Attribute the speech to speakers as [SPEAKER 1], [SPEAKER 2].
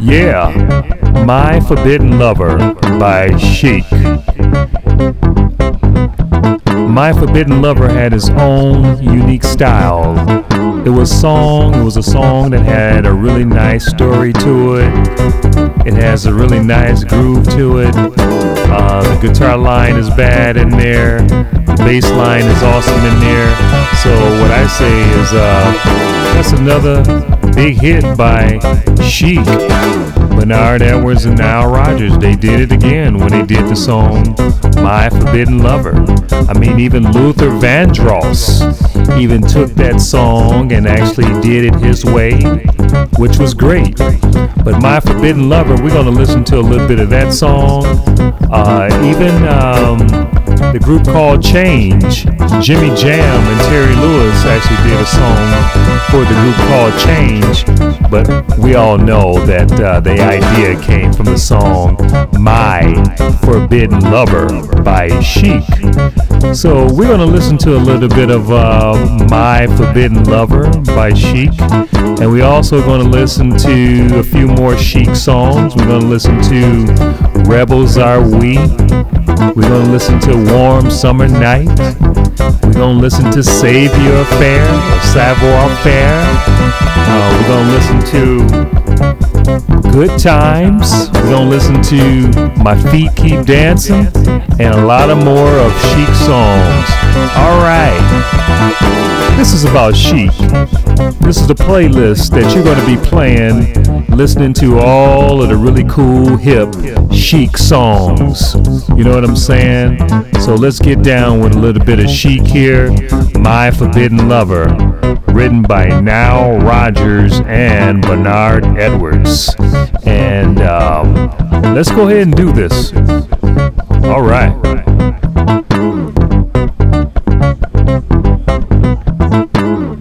[SPEAKER 1] Yeah, My Forbidden Lover by Chic. My Forbidden Lover had his own unique style. It was song, it was a song that had a really nice story to it. It has a really nice groove to it. Uh, the guitar line is bad in there. The bass line is awesome in there. So I say is uh, that's another big hit by Chic. Bernard Edwards and Nile Rodgers, they did it again when they did the song My Forbidden Lover. I mean, even Luther Vandross even took that song and actually did it his way, which was great. But My Forbidden Lover, we're going to listen to a little bit of that song. Uh, even um, the group called Change, Jimmy Jam and Terry Lewis actually did a song for the group called Change, but we all know that uh, the idea came from the song My Forbidden Lover by Chic. So we're going to listen to a little bit of uh, My Forbidden Lover by Chic, and we're also going to listen to a few more Chic songs. We're going to listen to Rebels Are We. We're to listen to Warm Summer Night. We're to listen to Savior Affair Savoir Faire. Uh, we're to listen to Good Times. We're to listen to My Feet Keep Dancing and a lot of more of Chic songs. All right. This is about Chic. This is the playlist that you're going to be playing, listening to all of the really cool, hip, chic songs. You know what I'm saying? So let's get down with a little bit of chic here. My Forbidden Lover, written by Nile Rodgers and Bernard Edwards. And um, let's go ahead and do this. All right.